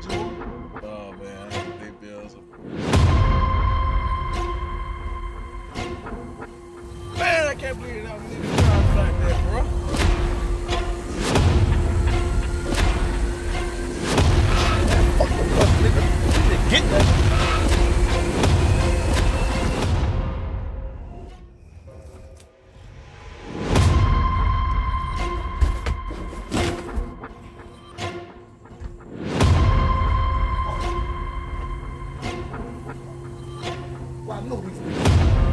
Oh man, I bills. Man, I can't believe that like that, bro. Get that. I know these.